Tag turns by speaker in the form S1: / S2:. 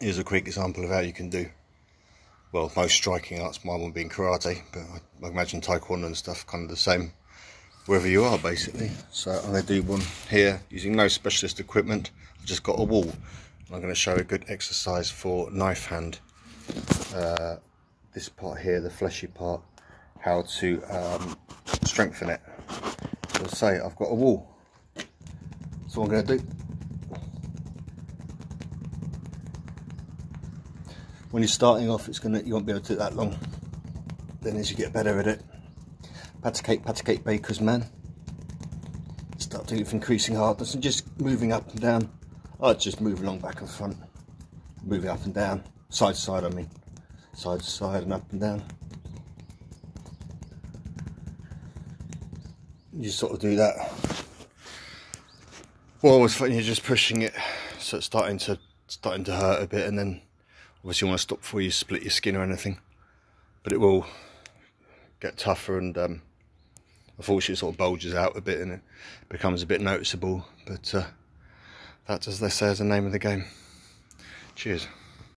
S1: here's a quick example of how you can do well most striking arts my one being karate but I, I imagine taekwondo and stuff kind of the same wherever you are basically. So I'm going to do one here using no specialist equipment. I've just got a wall I'm going to show a good exercise for knife hand. Uh, this part here the fleshy part how to um, strengthen it. So say I've got a wall. So I'm going to do when you're starting off it's gonna you won't be able to do that long. Then as you get better at it pat-a-cake pat-a-cake bakers man. Start doing it with increasing hardness and just moving up and down. I oh, just move along back and front. Moving up and down. Side to side I mean. Side to side and up and down. You sort of do that. Well always you're just pushing it so it's starting to starting to hurt a bit and then Obviously you want to stop before you split your skin or anything. But it will get tougher and um, unfortunately it sort of bulges out a bit and it becomes a bit noticeable. But uh, that, as they say, is the name of the game. Cheers.